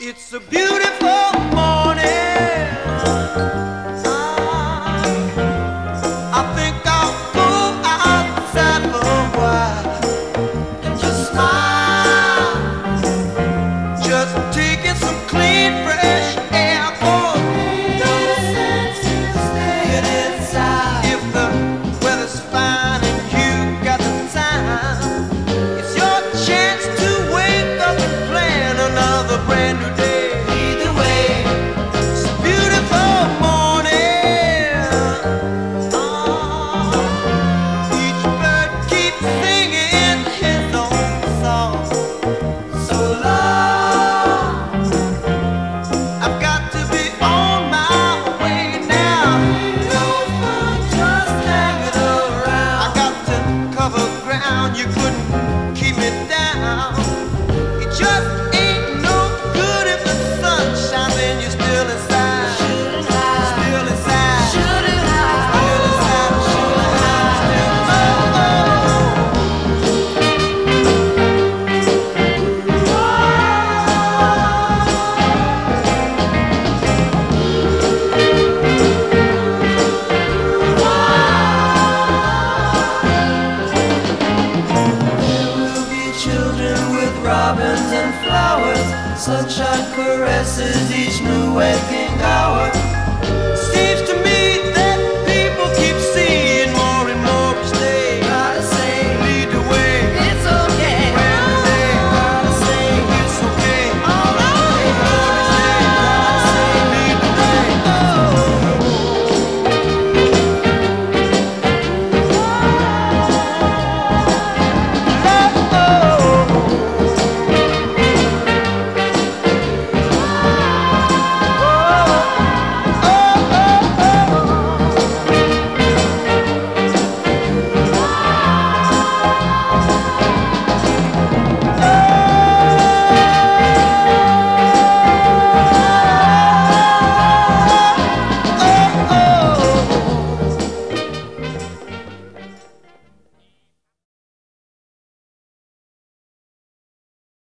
It's a beautiful morning. just and flowers. Sunshine caresses each new waking hour.